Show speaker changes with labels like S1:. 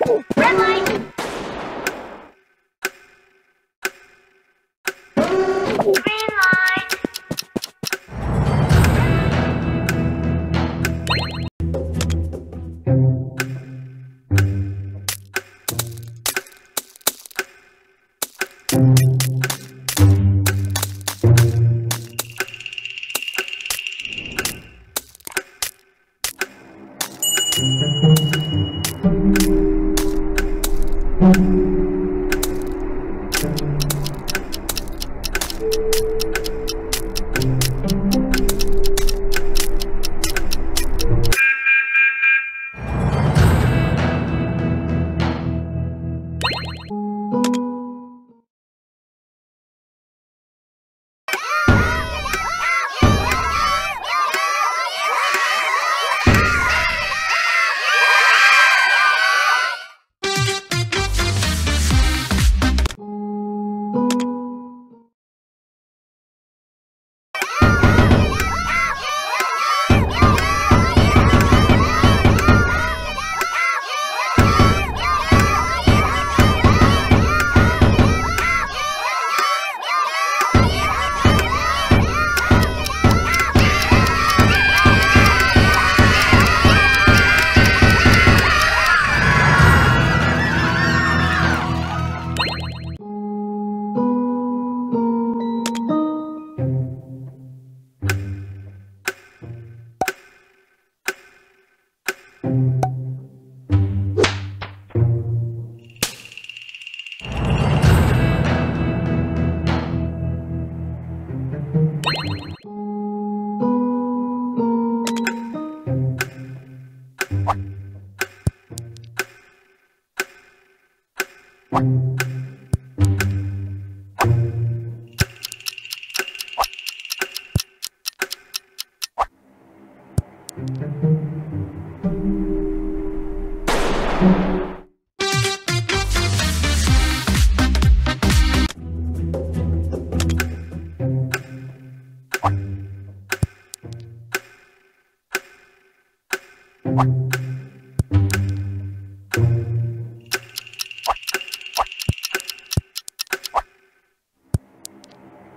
S1: Red light. Green light.
S2: What?